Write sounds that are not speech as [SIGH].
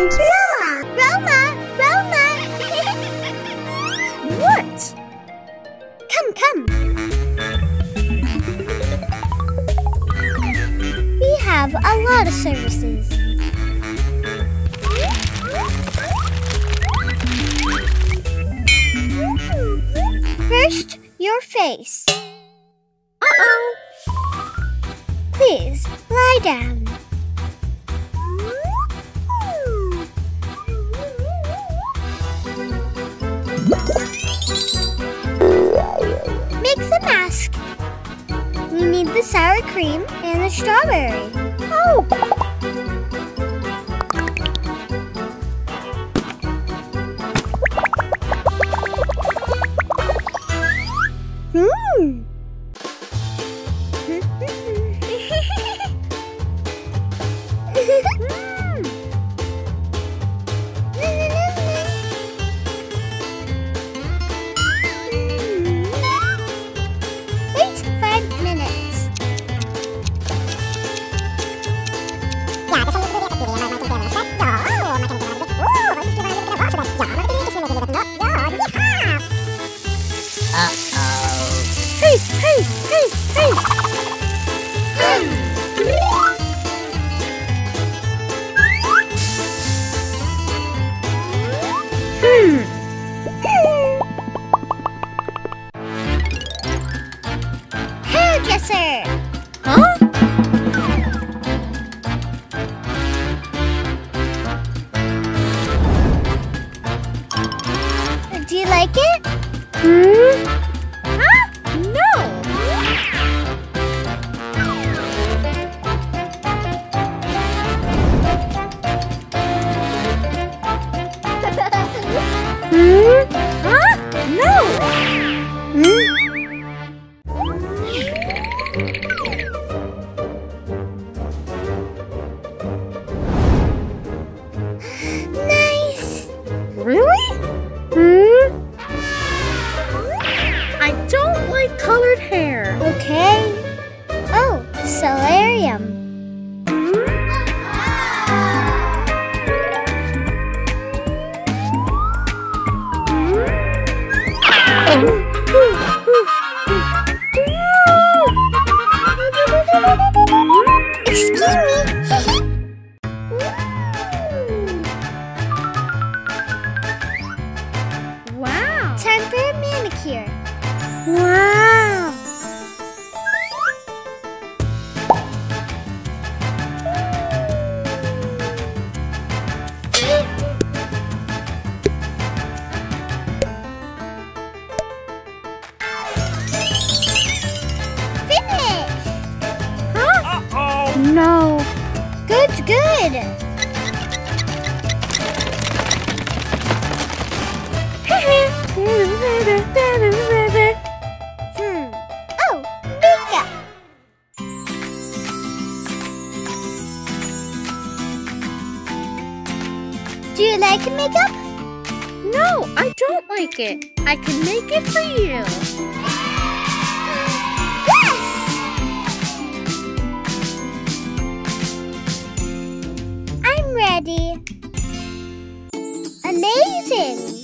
and Roma. Roma! Roma! [LAUGHS] What? come, come. We have a lot of services. First, your face. Uh-oh. Please, lie down. Make the mask. We need the sour cream and the strawberry. Oh, Hairdresser. Huh? Do you like it? Hmm? Nice. Really? Hmm? I don't like colored hair. Okay. Oh, solarium. Excuse Wow. Time for a manicure. Wow. Good. Hmm. Oh. Do you like makeup? No, I don't like it. I can make it for you. Amazing!